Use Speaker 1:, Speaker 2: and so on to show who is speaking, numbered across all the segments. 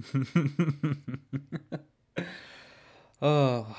Speaker 1: oh,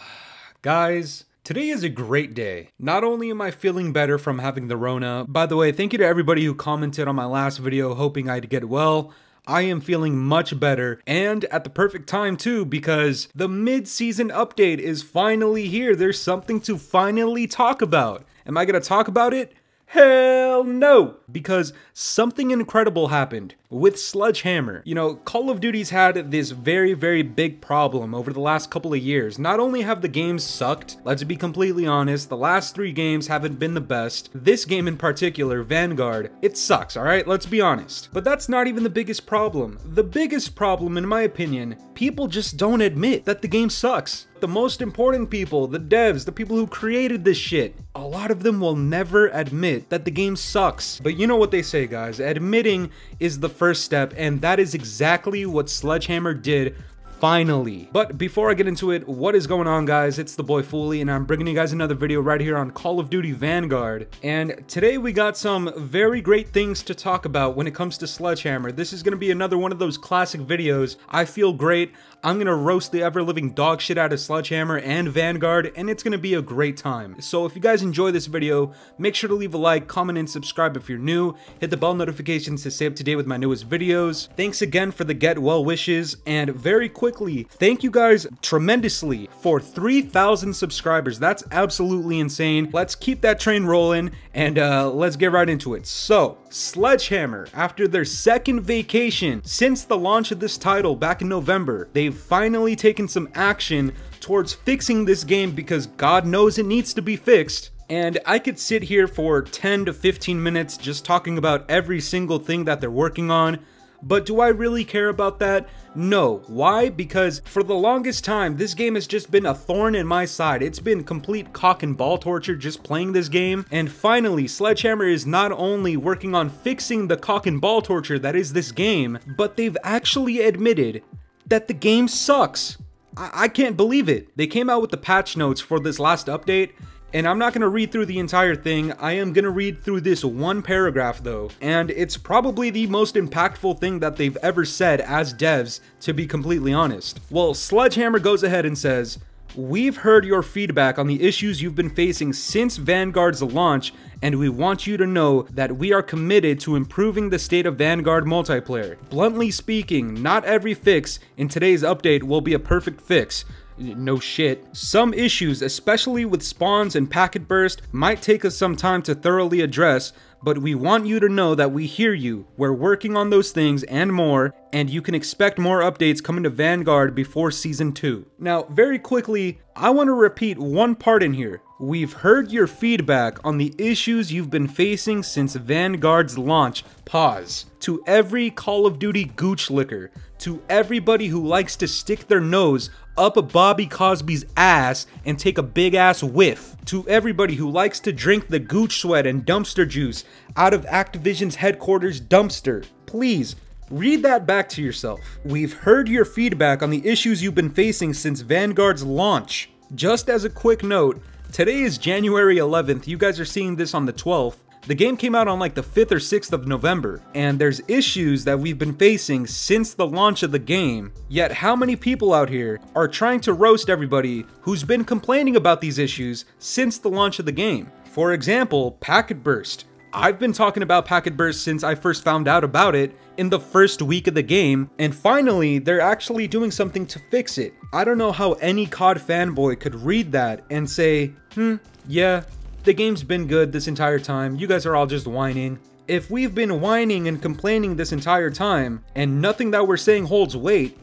Speaker 1: guys, today is a great day. Not only am I feeling better from having the Rona, by the way, thank you to everybody who commented on my last video hoping I'd get well. I am feeling much better and at the perfect time too because the mid-season update is finally here. There's something to finally talk about. Am I going to talk about it? Hell no! Because something incredible happened with Sledgehammer. You know, Call of Duty's had this very, very big problem over the last couple of years. Not only have the games sucked, let's be completely honest, the last three games haven't been the best. This game in particular, Vanguard, it sucks, alright? Let's be honest. But that's not even the biggest problem. The biggest problem, in my opinion, people just don't admit that the game sucks the most important people, the devs, the people who created this shit, a lot of them will never admit that the game sucks. But you know what they say, guys, admitting is the first step, and that is exactly what Sledgehammer did finally. But before I get into it, what is going on guys? It's the boy Fooly and I'm bringing you guys another video right here on Call of Duty Vanguard. And today we got some very great things to talk about when it comes to Sledgehammer. This is going to be another one of those classic videos. I feel great. I'm going to roast the ever-living dog shit out of Sledgehammer and Vanguard and it's going to be a great time. So if you guys enjoy this video, make sure to leave a like, comment, and subscribe if you're new. Hit the bell notifications to stay up to date with my newest videos. Thanks again for the get well wishes and very quick quickly, thank you guys tremendously for 3,000 subscribers. That's absolutely insane. Let's keep that train rolling and uh, let's get right into it. So, Sledgehammer, after their second vacation since the launch of this title back in November, they've finally taken some action towards fixing this game because God knows it needs to be fixed. And I could sit here for 10 to 15 minutes just talking about every single thing that they're working on. But do I really care about that? No. Why? Because for the longest time, this game has just been a thorn in my side. It's been complete cock and ball torture just playing this game. And finally, Sledgehammer is not only working on fixing the cock and ball torture that is this game, but they've actually admitted that the game sucks. I, can't believe it. They came out with the patch notes for this last update, and I'm not going to read through the entire thing, I am going to read through this one paragraph though, and it's probably the most impactful thing that they've ever said as devs, to be completely honest. Well, Sledgehammer goes ahead and says, We've heard your feedback on the issues you've been facing since Vanguard's launch, and we want you to know that we are committed to improving the state of Vanguard multiplayer. Bluntly speaking, not every fix in today's update will be a perfect fix, no shit. Some issues, especially with spawns and packet burst, might take us some time to thoroughly address, but we want you to know that we hear you. We're working on those things and more, and you can expect more updates coming to Vanguard before Season 2. Now, very quickly, I want to repeat one part in here. We've heard your feedback on the issues you've been facing since Vanguard's launch. Pause. To every Call of Duty gooch licker, to everybody who likes to stick their nose up a Bobby Kotick's ass and take a big ass whiff. To everybody who likes to drink the gooch sweat and dumpster juice out of Activision's headquarters dumpster, please Read that back to yourself. We've heard your feedback on the issues you've been facing since Vanguard's launch. Just as a quick note, today is January 11th, you guys are seeing this on the 12th. The game came out on like the 5th or 6th of November, and there's issues that we've been facing since the launch of the game. Yet how many people out here are trying to roast everybody who's been complaining about these issues since the launch of the game? For example, Packet Burst. I've been talking about Packet Burst since I first found out about it in the first week of the game, and finally, they're actually doing something to fix it. I don't know how any COD fanboy could read that and say, hmm, yeah, the game's been good this entire time, you guys are all just whining. If we've been whining and complaining this entire time, and nothing that we're saying holds weight,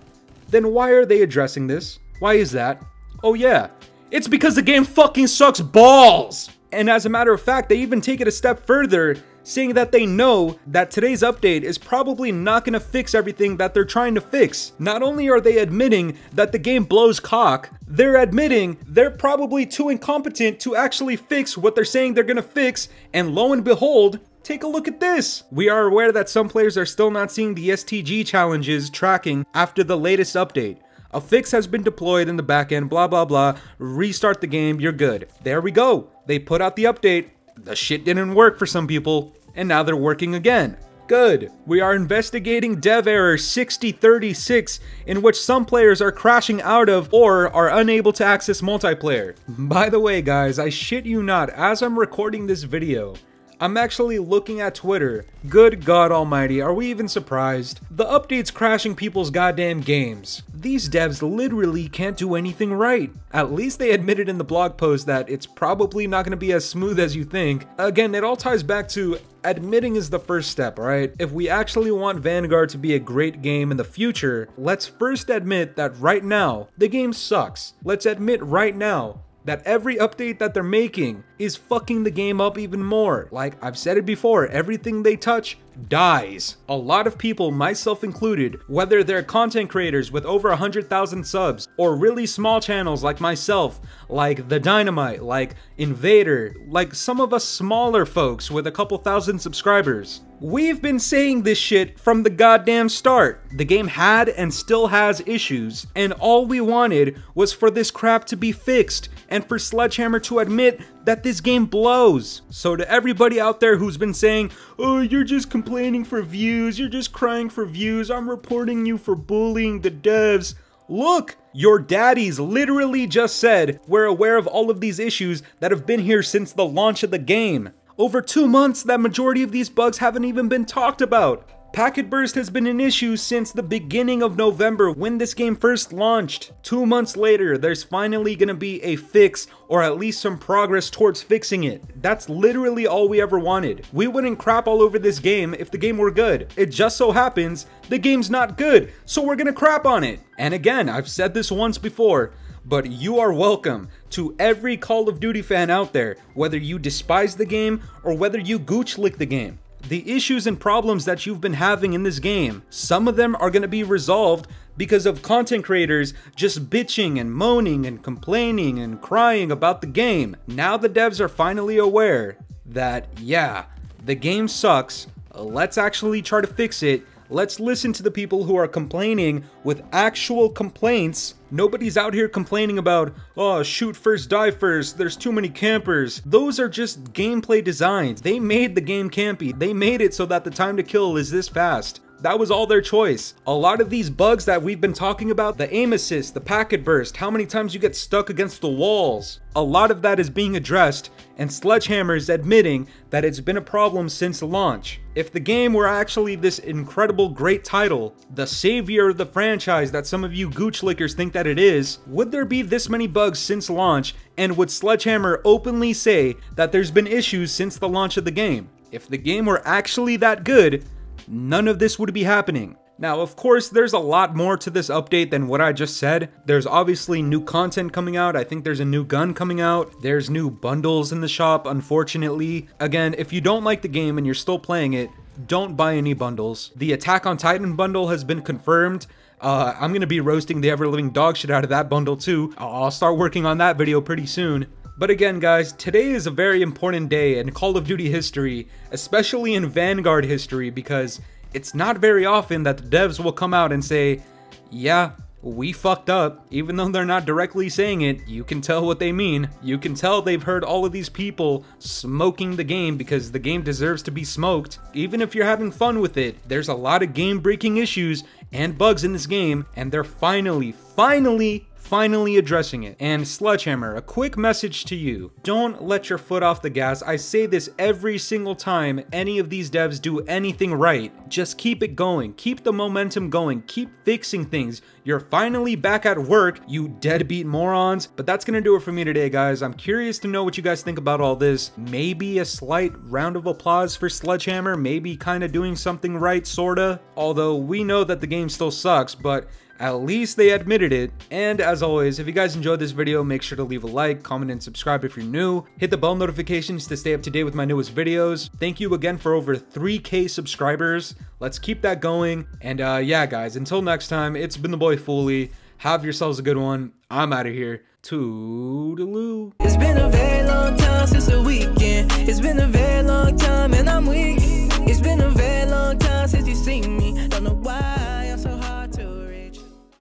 Speaker 1: then why are they addressing this? Why is that? Oh yeah, it's because the game fucking sucks balls! And as a matter of fact, they even take it a step further, saying that they know that today's update is probably not going to fix everything that they're trying to fix. Not only are they admitting that the game blows cock, they're admitting they're probably too incompetent to actually fix what they're saying they're going to fix, and lo and behold, Take a look at this! We are aware that some players are still not seeing the STG challenges tracking after the latest update. A fix has been deployed in the backend, blah blah blah. Restart the game, you're good. There we go. They put out the update. The shit didn't work for some people, and now they're working again. Good. We are investigating dev error 6036, in which some players are crashing out of or are unable to access multiplayer. By the way, guys, I shit you not, as I'm recording this video, I'm actually looking at Twitter. Good God almighty, are we even surprised? The update's crashing people's goddamn games. These devs literally can't do anything right. At least they admitted in the blog post that it's probably not going to be as smooth as you think. Again, it all ties back to admitting is the first step, right? If we actually want Vanguard to be a great game in the future, let's first admit that right now, the game sucks. Let's admit right now that every update that they're making is fucking the game up even more. Like I've said it before, everything they touch dies. A lot of people, myself included, whether they're content creators with over 100,000 subs, or really small channels like myself, like The Dynamite, like Invader, like some of us smaller folks with a couple thousand subscribers. We've been saying this shit from the goddamn start. The game had and still has issues, and all we wanted was for this crap to be fixed, and for Sledgehammer to admit that this game blows. So to everybody out there who's been saying, oh, you're just complaining for views, you're just crying for views, I'm reporting you for bullying the devs. Look, your daddies literally just said we're aware of all of these issues that have been here since the launch of the game. Over two months, that majority of these bugs haven't even been talked about. Packet burst has been an issue since the beginning of November when this game first launched. Two months later, there's finally gonna be a fix or at least some progress towards fixing it. That's literally all we ever wanted. We wouldn't crap all over this game if the game were good. It just so happens the game's not good, so we're gonna crap on it. And again, I've said this once before, but you are welcome to every Call of Duty fan out there, whether you despise the game or whether you gooch lick the game the issues and problems that you've been having in this game, some of them are going to be resolved because of content creators just bitching and moaning and complaining and crying about the game. Now the devs are finally aware that, yeah, the game sucks, let's actually try to fix it Let's listen to the people who are complaining with actual complaints. Nobody's out here complaining about, oh, shoot first, die first, there's too many campers. Those are just gameplay designs. They made the game campy. They made it so that the time to kill is this fast. That was all their choice. A lot of these bugs that we've been talking about, the aim assist, the packet burst, how many times you get stuck against the walls, a lot of that is being addressed, and Sledgehammer is admitting that it's been a problem since launch. If the game were actually this incredible great title, the savior of the franchise that some of you gooch lickers think that it is, would there be this many bugs since launch, and would Sledgehammer openly say that there's been issues since the launch of the game? If the game were actually that good, none of this would be happening. Now, of course, there's a lot more to this update than what I just said. There's obviously new content coming out. I think there's a new gun coming out. There's new bundles in the shop, unfortunately. Again, if you don't like the game and you're still playing it, don't buy any bundles. The Attack on Titan bundle has been confirmed. Uh, I'm gonna be roasting the ever-living dog shit out of that bundle too. I'll start working on that video pretty soon. But again guys, today is a very important day in Call of Duty history, especially in Vanguard history because it's not very often that the devs will come out and say, yeah, we fucked up. Even though they're not directly saying it, you can tell what they mean. You can tell they've heard all of these people smoking the game because the game deserves to be smoked. Even if you're having fun with it, there's a lot of game breaking issues and bugs in this game, and they're finally, finally finally addressing it. And Sledgehammer, a quick message to you. Don't let your foot off the gas. I say this every single time any of these devs do anything right. Just keep it going. Keep the momentum going. Keep fixing things. You're finally back at work, you deadbeat morons. But that's gonna do it for me today, guys. I'm curious to know what you guys think about all this. Maybe a slight round of applause for Sledgehammer. Maybe kind of doing something right, sorta. Although we know that the game still sucks, but at least they admitted it. And as always, if you guys enjoyed this video, make sure to leave a like, comment, and subscribe if you're new. Hit the bell notifications to stay up to date with my newest videos. Thank you again for over 3k subscribers. Let's keep that going. And uh, yeah, guys, until next time, it's been the boy Fooly. Have yourselves a good one. I'm out of here. Toodaloo. It's been a very long time since the weekend. It's been a very long time and I'm weak. It's been a very long time.